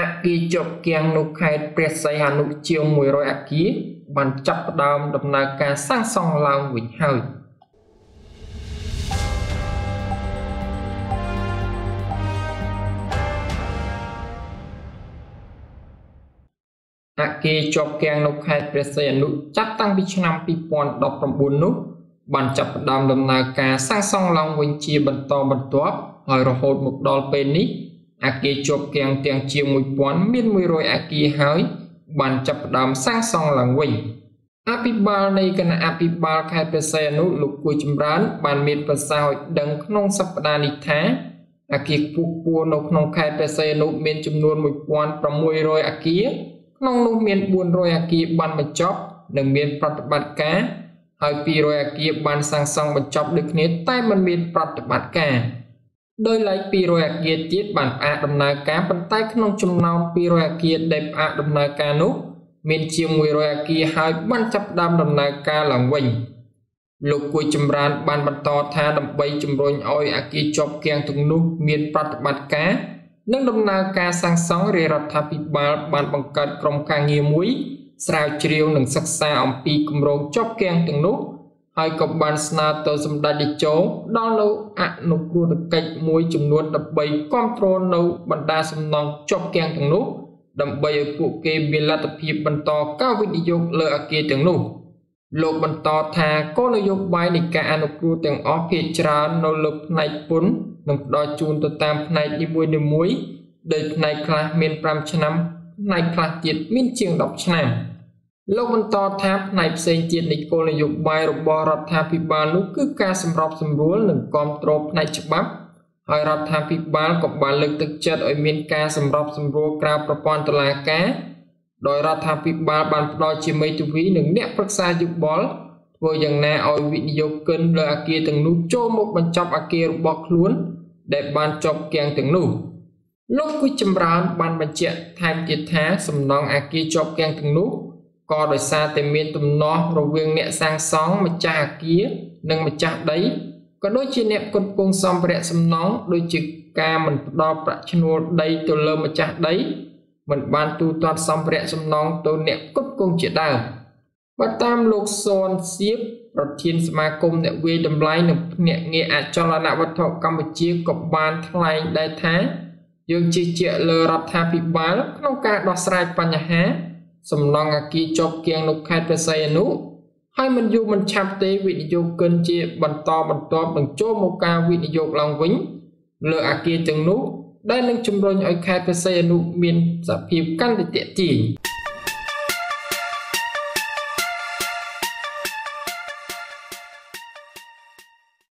អគារជាប់គាំងនៅខេត្តព្រះសីហនុជាង100អគារបានចាប់ផ្ដើមដំណើរការសាងសង់ឡើងវិញហើយអគារជាប់គាំងនៅខេត្តព្រះសីហនុចាប់តាំងពីឆ្នាំ2019នោះបានចាប់ផ្ដើមដំណើរការសាងសង់ឡើងវិញជាបន្តបន្ទាប់ហើយរហូតមកដល់ពេលនេះ អគារជាប់គាំងទាំងជាង1000មាន100អគារហើយបានចាប់ផ្ដើមសាងសង់ឡើងវិញអភិបាលនៃគណៈអភិបាលខេត្តព្រះសីហនុលោកគួយចម្រើន បានមានប្រសាសន៍ឲ្យដឹងក្នុងសប្តាហ៍នេះថាអគារខ្ពស់ខ្ពស់នៅក្នុងខេត្តព្រះសីហនុមានចំនួន1600អគារក្នុងនោះមាន400អគារបានបញ្ចប់ និងមានប្រតិបត្តិការហើយ200អគារបានសាងសង់បញ្ចប់ដូចគ្នាតែមិនមានប្រតិបត្តិការ ដោយឡែក200អគារទៀតបានផ្អាកដំណើរការប៉ុន្តែក្នុងចំណោម200អគារដែលផ្អាកដំណើរការនោះ មានជាង100អគារហើយបានចាប់ផ្ដើមដំណើរការឡើងវិញលោកគួយចម្រើនបានបន្តថាដើម្បីជំរុញឲ្យអគារជាប់គាំងទាំងនោះមានប្រតិបត្តិការនិងដំណើរការសាងសង់រាជរដ្ឋាភិបាលបានបង្កើតក្រុមការងារមួយស្រាវជ្រាវនិងសិក្សាអំពីគម្រោងជាប់គាំងទាំងនោះ ហើយក៏បានស្នើទៅសម្ដេចតេជោដល់នៅអនុគ្រោះកិច្ចមួយចំនួនដើម្បីគ្រប់គ្រងនៅបណ្ដាសំណង់ជាប់គាំងទាំងនោះដើម្បីឲ្យពួកគេមានលទ្ធភាពបន្តការវិនិយោគលើអគារទាំងនោះលោកបន្តថាគោលនយោបាយនៃការអនុគ្រោះទាំងអស់ភាគច្រើននៅលើផ្នែកពន្ធនិងផ្ដល់ជូនទៅតាមផ្នែកនីមួយៗដោយផ្នែកខ្លះមាន5ឆ្នាំផ្នែកខ្លះទៀតមានជាង10ឆ្នាំ លោកបន្តថាផ្នែកផ្សេងទៀតនៃគោលនយោបាយរបស់រដ្ឋាភិបាលនោះគឺការសម្របសម្រួលនិងគ្រប់គ្រងផ្នែកច្បាប់ហើយរដ្ឋាភិបាលក៏បានលើកទឹកចិត្តឲ្យមានការសម្របសម្រួលក្រៅប្រព័ន្ធតុលាការដោយរដ្ឋាភិបាលបានផ្ដល់ជាមេធាវីនិងអ្នកប្រឹក្សាយោបល់ធ្វើយ៉ាងណាឲ្យវិនិយោគិនលើអគារទាំងនោះចូលមកបញ្ចប់អគាររបស់ខ្លួន ដែលបានជាប់គាំងទាំងនោះលោកគូចម្រើនបានបញ្ជាក់ថែមទៀតថាសំណង់អគារជាប់គាំងទាំងនោះ ក៏ដោយសារតែមានទំនាស់រវាងអ្នកសាងសង់ម្ចាស់អគារនិងម្ចាស់ដីក៏ដូចជាអ្នកគ្រប់គ្រងសម្ភារៈសំណង់ដូចជាការមិនផ្ដល់ប្រាក់ឈ្នួលដីទៅលើម្ចាស់ដីមិនបានទូទាត់សម្ភារៈសំណង់ទៅអ្នកគ្រប់គ្រងជាដើមបើតាមលោកសនសៀបប្រធានសមាគមអ្នកវាយតម្លៃនិងភ្នាក់ងារអចលនវត្ថុកម្ពុជាក៏បានថ្លែងដែរថាយើងជឿជាក់លើរដ្ឋាភិបាលក្នុងការដោះស្រាយបញ្ហា សំណង់អគារជាប់គាំងនៅខេត្តព្រះសីហនុហើយមិនយូរមិនឆាប់ទេវិនិយោគិនជាបន្តបន្ទាប់នឹងចូលមកការវិនិយោគឡើងវិញលើអគារទាំងនោះដែលនឹងជំរុញឲ្យខេត្តព្រះសីហនុមានសភាពកាន់តែទាក់ទាញ